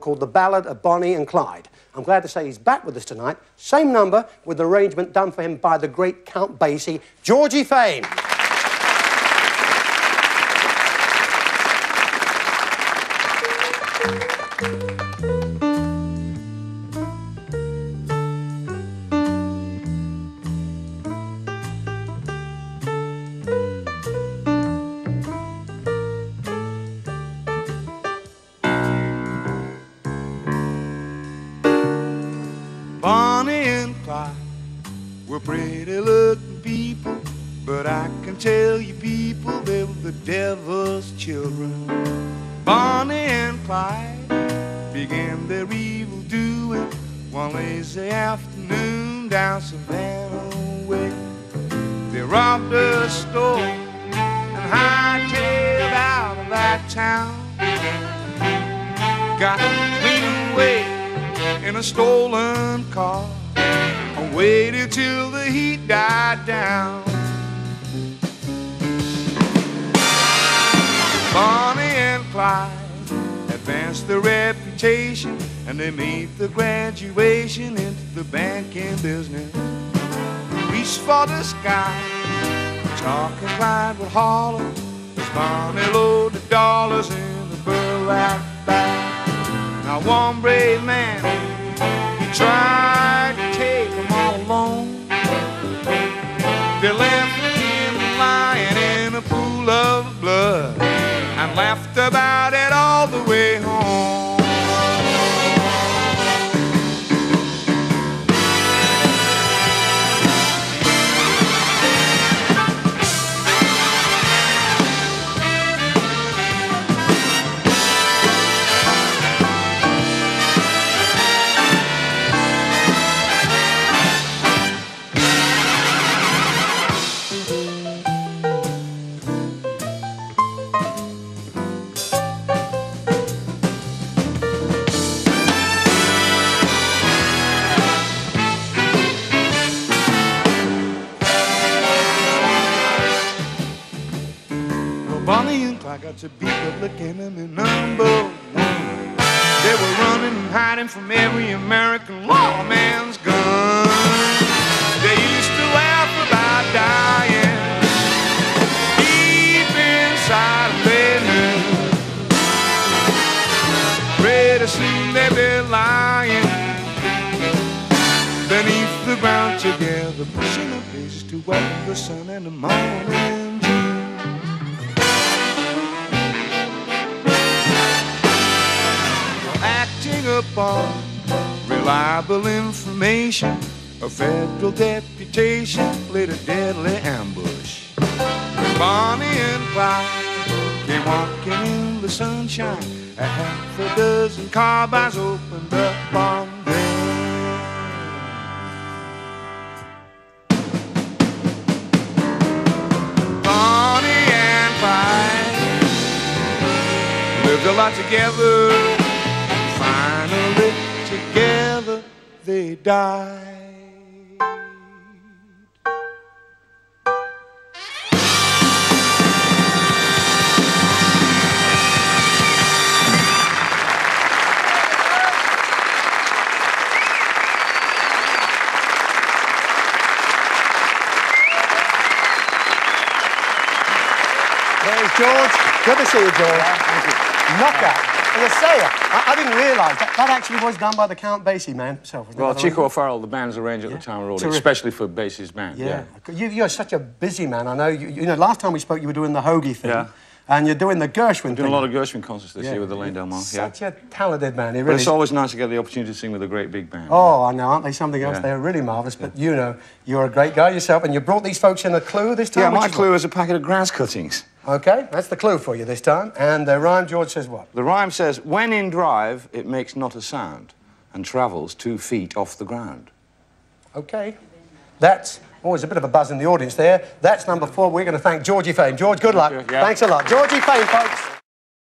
called The Ballad of Bonnie and Clyde. I'm glad to say he's back with us tonight. Same number with the arrangement done for him by the great Count Basie, Georgie Fame. Were pretty looking people, but I can tell you people they were the devil's children. Bonnie and Clyde began their evil doing one lazy afternoon down Savannah way. They robbed a store and hightailed out of that town. Got clean away in a stolen car. I waited till the heat died down. Bonnie and Clyde advanced their reputation and they made the graduation into the banking business. Reached for the sky, Chalk and Clyde would holler as Bonnie loaded dollars in the burlap bag. Now one brave man, They left him lying in a pool of blood and laughed about it to be public enemy number one. They were running and hiding from every American lawman's gun. They used to laugh about dying deep inside their head. Pretty soon they'd be lying beneath the ground together, pushing up daisies to welcome the sun and the morning dew. reliable information. A federal deputation laid a deadly ambush. Bonnie and Clyde came walking in the sunshine. A half a dozen carbines opened up on them. Bonnie and Clyde lived a lot together. They died. There's George. Good to see you, George. Knockout. As I say, I, I didn't realise that, that actually was done by the Count Basie man himself. Well, By the way? Chico O'Farrill, the band's arranger at the time, wrote it, especially for Basie's band. Yeah. Yeah. You, you're such a busy man. I know. You, you know, last time we spoke, you were doing the Hoagy thing. Yeah. And you're doing the Gershwin Doing thing. a lot of Gershwin concerts this Yeah. year with the Elaine Delmar. Yeah. Such a talented man. He But really it's always nice to get the opportunity to sing with a great big band. Oh, I know, aren't they something else? Yeah. They're really marvellous. But you know, you're a great guy yourself, and you brought these folks in a clue this time. yeah, my clue is a packet of grass cuttings. Okay, that's the clue for you this time. And the rhyme, George says what? The rhyme says, when in drive, it makes not a sound and travels two feet off the ground. Okay. That's there's a bit of a buzz in the audience there. That's number four. We're going to thank Georgie Fame. George, good luck. Yeah. Thanks a lot. Georgie Fame, folks.